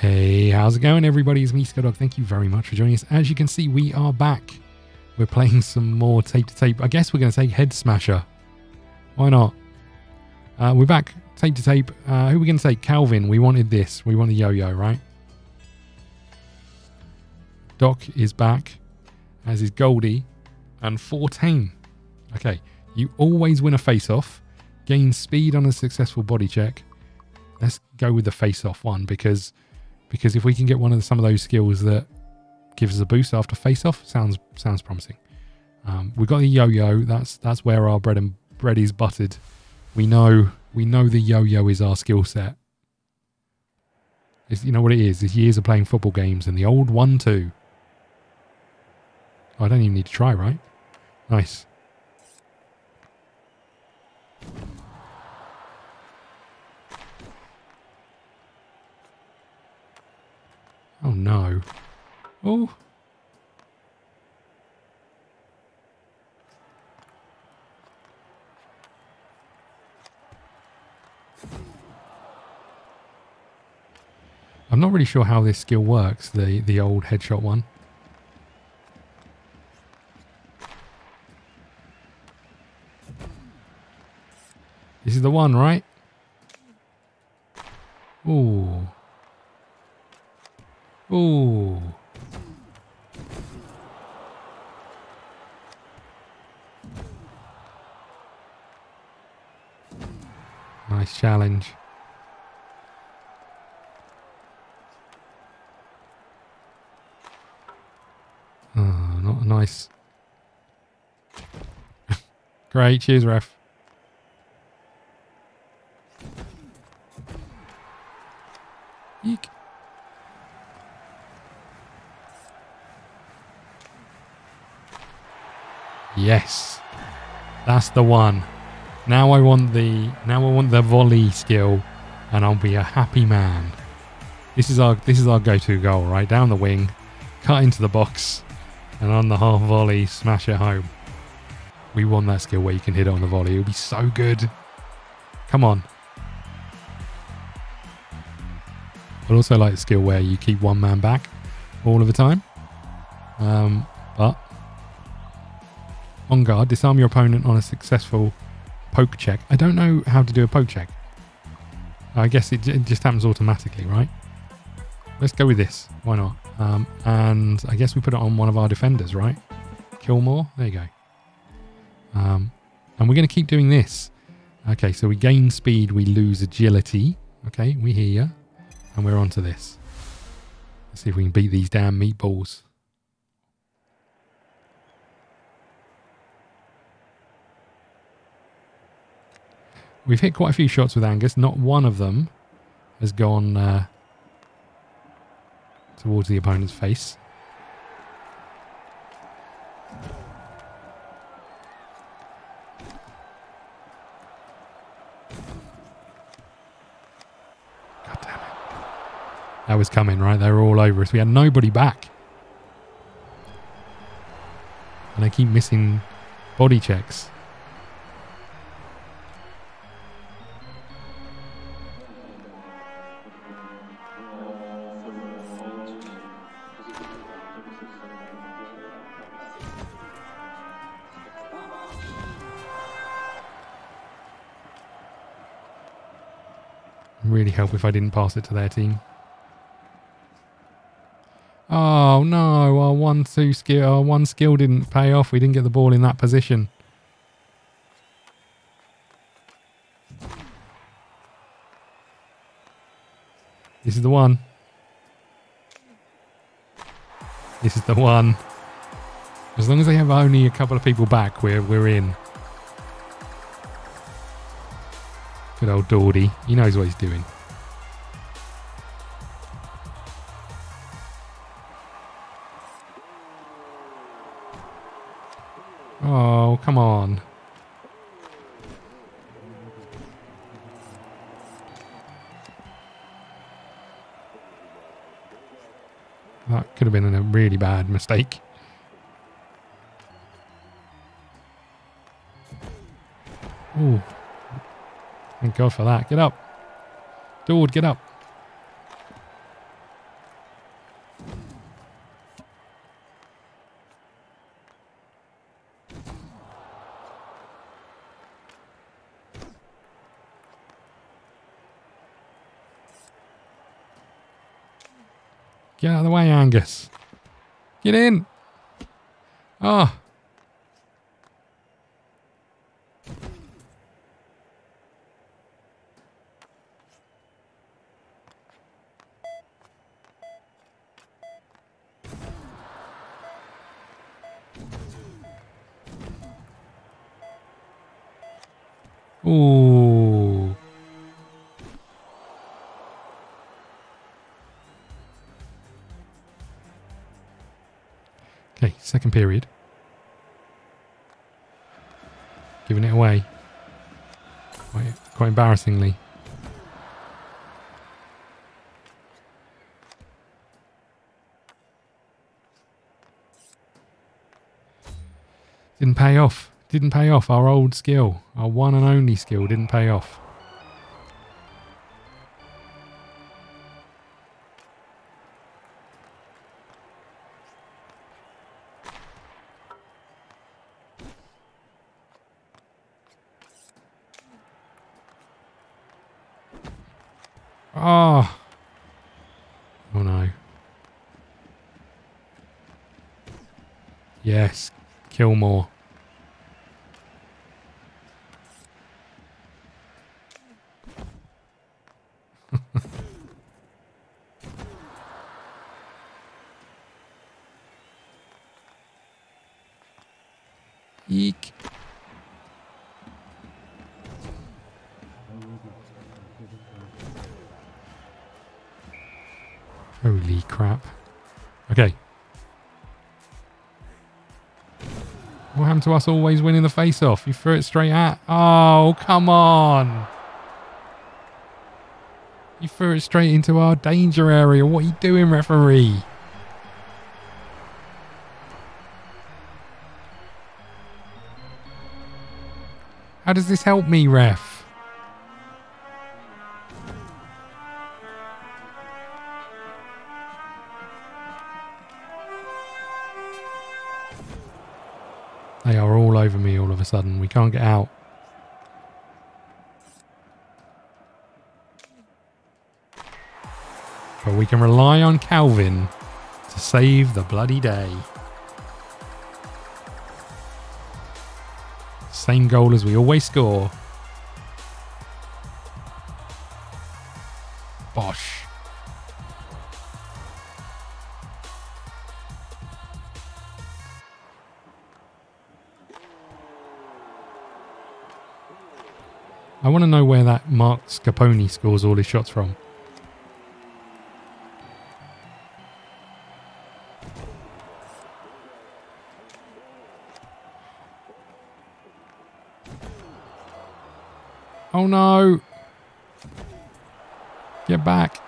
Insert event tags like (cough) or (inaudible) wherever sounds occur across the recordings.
Hey, how's it going, everybody? It's me, Dog. Thank you very much for joining us. As you can see, we are back. We're playing some more tape to tape. I guess we're going to take Head Smasher. Why not? Uh, we're back, tape to tape. Uh, who are we going to take? Calvin. We wanted this. We want the yo-yo, right? Doc is back, as is Goldie, and 14. Okay, you always win a face-off, gain speed on a successful body check. Let's go with the face-off one because because if we can get one of the, some of those skills that gives us a boost after face-off, sounds sounds promising. Um, we've got the yo-yo. That's that's where our bread and bread is buttered. We know we know the yo-yo is our skill set. It's, you know what it is? It's years of playing football games and the old one-two. Oh, I don't even need to try, right? Nice. Oh no. Oh. I'm not really sure how this skill works, the, the old headshot one. This is the one, right? Ooh. Ooh. Nice challenge. Oh, not a nice. (laughs) Great. Cheers, ref. Eek. Yes. That's the one. Now I want the now I want the volley skill and I'll be a happy man. This is our this is our go-to goal, right? Down the wing, cut into the box, and on the half volley, smash it home. We want that skill where you can hit it on the volley. It'll be so good. Come on. I'd also like the skill where you keep one man back all of the time. Um, but on guard, disarm your opponent on a successful poke check. I don't know how to do a poke check. I guess it, it just happens automatically, right? Let's go with this. Why not? Um, and I guess we put it on one of our defenders, right? Kill more. There you go. Um, and we're going to keep doing this. Okay, so we gain speed, we lose agility. Okay, we hear you. And we're on to this. Let's see if we can beat these damn meatballs. We've hit quite a few shots with Angus. Not one of them has gone uh, towards the opponent's face. God damn it. That was coming, right? They were all over us. We had nobody back. And I keep missing body checks. Really help if I didn't pass it to their team. Oh no, our one two skill our one skill didn't pay off. We didn't get the ball in that position. This is the one. This is the one. As long as they have only a couple of people back, we're we're in. Good old Dawdy. He knows what he's doing. Oh, come on. That could have been a really bad mistake. Ooh. Thank God for that. Get up. Dude, get up. Get out of the way, Angus. Get in. Oh. Okay, second period. Giving it away. Quite, quite embarrassingly. Didn't pay off. Didn't pay off. Our old skill, our one and only skill, didn't pay off. Oh. Oh no. Yes. Kill more. (laughs) Eek. Crap. Okay. What happened to us always winning the face off? You threw it straight at. Oh, come on. You threw it straight into our danger area. What are you doing, referee? How does this help me, ref? Sudden. We can't get out. But we can rely on Calvin to save the bloody day. Same goal as we always score. Mark Scarponi scores all his shots from. Oh no! Get back.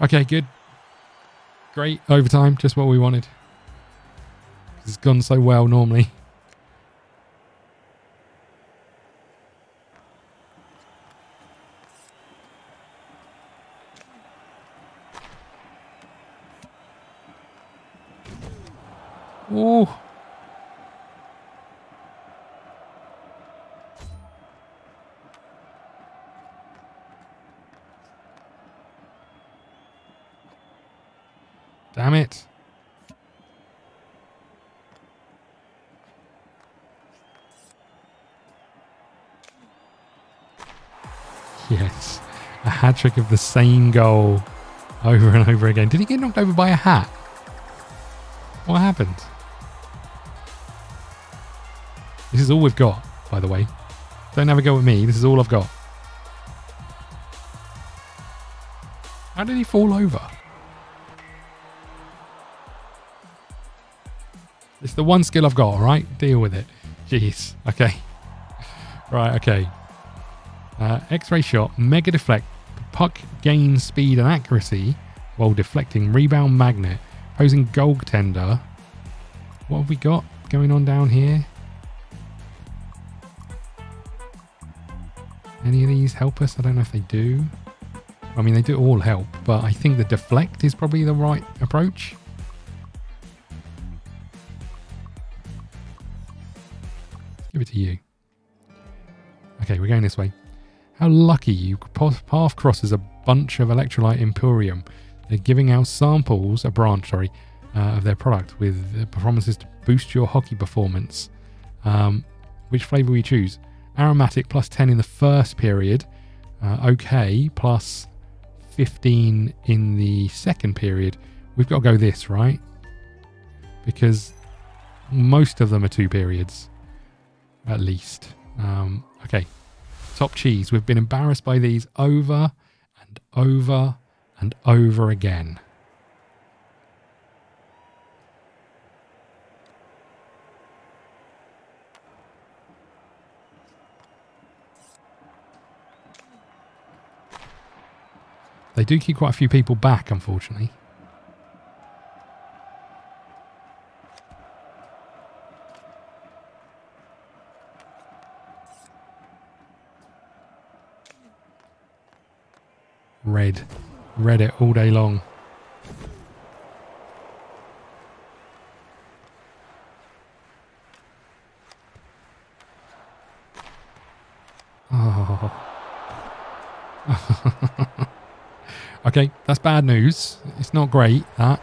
Okay, good. Great. Overtime, just what we wanted. It's gone so well normally. Ooh. Damn it. Yes. A hat trick of the same goal over and over again. Did he get knocked over by a hat? What happened? This is all we've got, by the way. Don't have a go at me. This is all I've got. How did he fall over? It's the one skill I've got, all right? Deal with it. Jeez. Okay. Right, okay. Uh, X-ray shot, mega deflect, puck gain speed and accuracy while deflecting, rebound magnet, posing goaltender. What have we got going on down here? Any of these help us? I don't know if they do. I mean, they do all help, but I think the deflect is probably the right approach. Give it to you. Okay, we're going this way. How lucky you path crosses a bunch of electrolyte Emporium. They're giving out samples, a branch, sorry, uh, of their product with promises to boost your hockey performance. Um, which flavour we choose? Aromatic plus 10 in the first period. Uh, okay, plus 15 in the second period. We've got to go this, right? Because most of them are two periods, at least. Um, okay, top cheese. We've been embarrassed by these over and over and over again. They do keep quite a few people back, unfortunately. Red. Read it all day long. Oh. (laughs) okay, that's bad news. It's not great, that.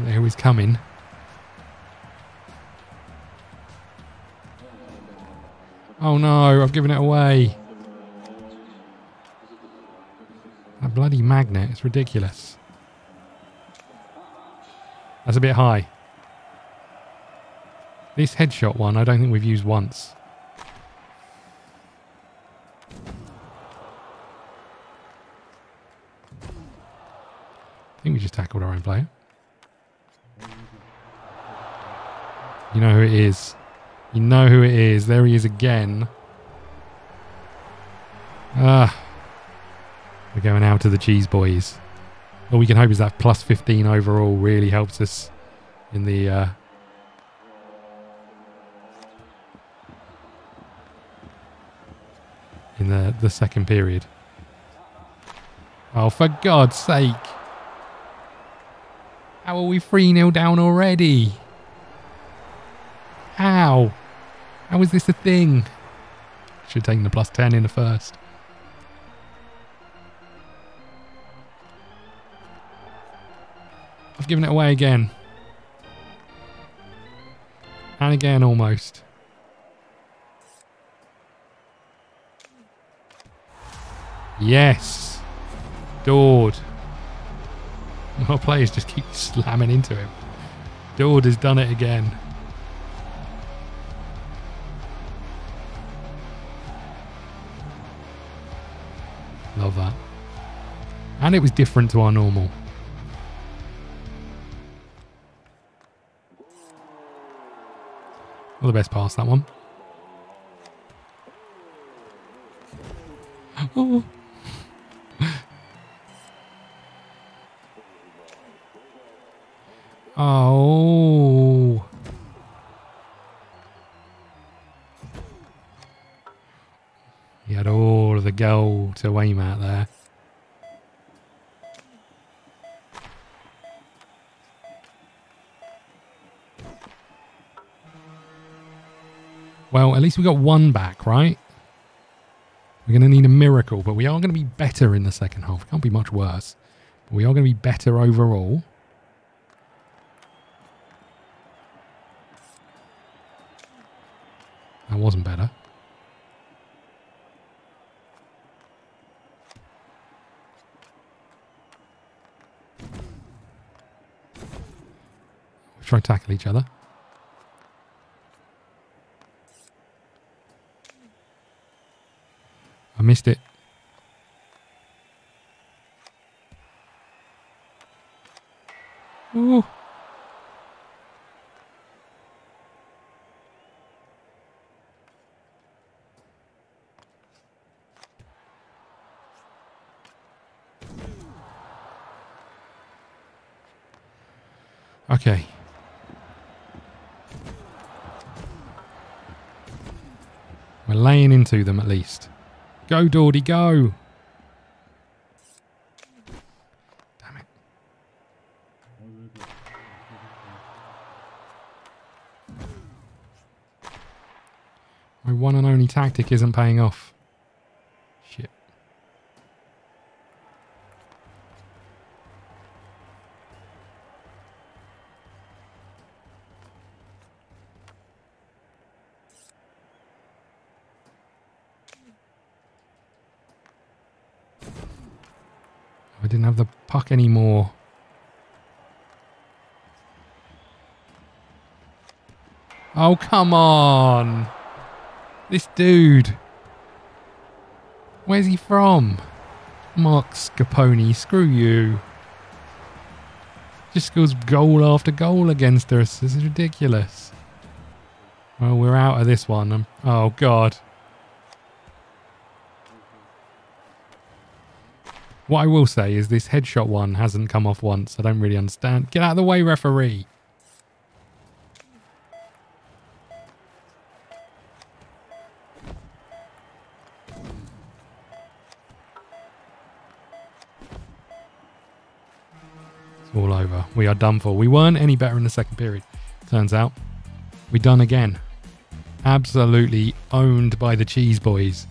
There he's coming. Oh no, I've given it away. Bloody magnet. It's ridiculous. That's a bit high. This headshot one, I don't think we've used once. I think we just tackled our own player. You know who it is. You know who it is. There he is again. Ah. We're going out to the cheese boys. All we can hope is that plus 15 overall really helps us in the uh, in the, the second period. Oh, for God's sake. How are we 3 0 down already? How? How is this a thing? Should have taken the plus 10 in the first. I've it away again. And again, almost. Yes. Dord. (laughs) Our players just keep slamming into him. Dord has done it again. Love that. And it was different to our normal. Well, the best pass, that one. Oh. (laughs) oh. He had all of the goal to aim at there. Well, at least we got one back, right? We're going to need a miracle, but we are going to be better in the second half. Can't be much worse. But we are going to be better overall. That wasn't better. We try to tackle each other. Missed it. Ooh. Okay. We're laying into them at least. Go, Dawdy, go. Damn it. My one and only tactic isn't paying off. Puck anymore. Oh, come on. This dude. Where's he from? Mark Scarponi, screw you. Just scores goal after goal against us. This is ridiculous. Well, we're out of this one. Um, oh, God. What I will say is this headshot one hasn't come off once. I don't really understand. Get out of the way, referee. It's all over. We are done for. We weren't any better in the second period. Turns out. We done again. Absolutely owned by the Cheese Boys.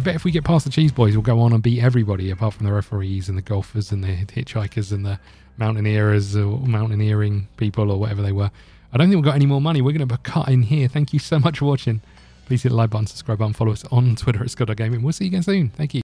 I bet if we get past the Cheese Boys, we'll go on and beat everybody apart from the referees and the golfers and the hitchhikers and the mountaineers or mountaineering people or whatever they were. I don't think we've got any more money. We're going to cut in here. Thank you so much for watching. Please hit the like button, subscribe button, follow us on Twitter at Scott Gaming. We'll see you again soon. Thank you.